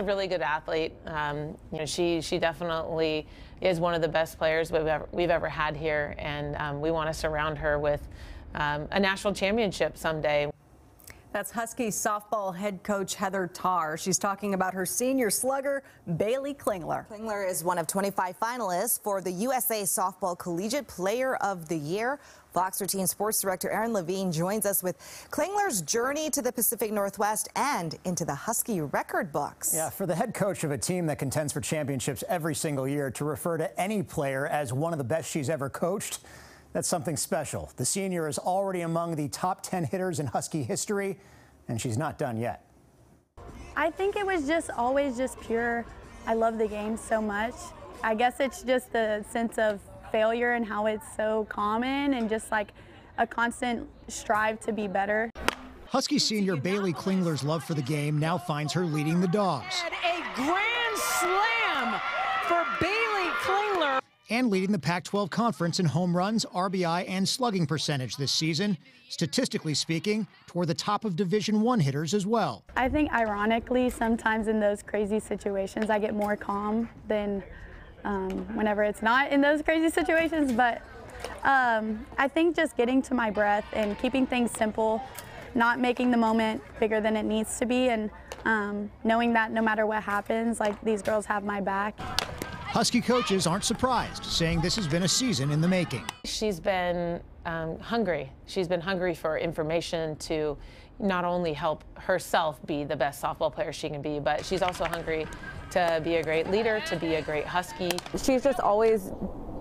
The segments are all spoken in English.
A really good athlete. Um, you know, she she definitely is one of the best players we've ever we've ever had here, and um, we want to surround her with um, a national championship someday. That's Husky softball head coach Heather Tarr. She's talking about her senior slugger, Baylee Klingler. Klingler is one of 25 finalists for the USA Softball Collegiate Player of the Year. Fox 13 Sports Director Aaron Levine joins us with Klingler's journey to the Pacific Northwest and into the Husky record books. Yeah, for the head coach of a team that contends for championships every single year to refer to any player as one of the best she's ever coached, that's something special. The senior is already among the top 10 hitters in Husky history, and she's not done yet. I think it was just always just pure, I love the game so much. I guess it's just the sense of failure and how it's so common and just like a constant strive to be better. Husky senior Baylee Klingler's love for the game now finds her leading the Dawgs. A grand slam for Baylee Klingler and leading the Pac 12 conference in home runs, RBI, and slugging percentage this season. Statistically speaking, toward the top of Division One hitters as well. I think, ironically, sometimes in those crazy situations, I get more calm than um, whenever it's not in those crazy situations. But um, I think just getting to my breath and keeping things simple, not making the moment bigger than it needs to be, and um, knowing that no matter what happens, like these girls have my back. Husky coaches aren't surprised, saying this has been a season in the making. She's been um, hungry. She's been hungry for information to not only help herself be the best softball player she can be, but she's also hungry to be a great leader, to be a great Husky. She's just always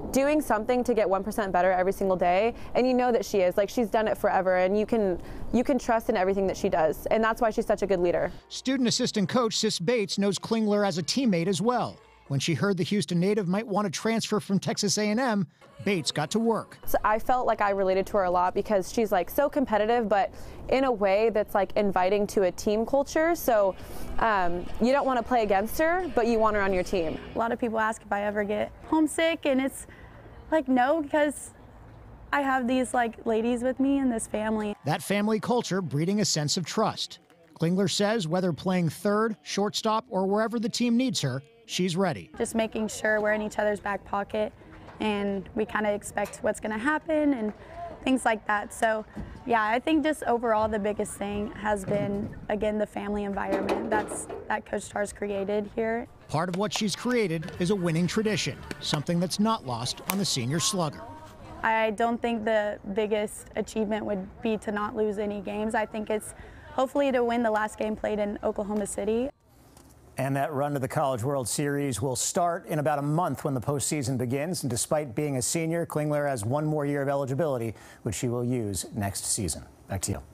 doing something to get 1% better every single day and you know that she is like she's done it forever and you can you can trust in everything that she does and that's why she's such a good leader student assistant coach sis bates knows klingler as a teammate as well when she heard the Houston native might want to transfer from Texas A&M, Bates got to work. So I felt like I related to her a lot because she's like so competitive, but in a way that's like inviting to a team culture. So um, you don't want to play against her, but you want her on your team. A lot of people ask if I ever get homesick, and it's like no, because I have these like ladies with me in this family. That family culture breeding a sense of trust. Klingler says whether playing third, shortstop, or wherever the team needs her, she's ready. Just making sure we're in each other's back pocket and we kind of expect what's going to happen and things like that. So, yeah, I think just overall the biggest thing has been again the family environment that's that Coach Tarr's created here. Part of what she's created is a winning tradition, something that's not lost on the senior slugger. I don't think the biggest achievement would be to not lose any games. I think it's hopefully to win the last game played in Oklahoma City. And that run to the College World Series will start in about a month when the postseason begins. And despite being a senior, Klingler has one more year of eligibility, which she will use next season. Back to you.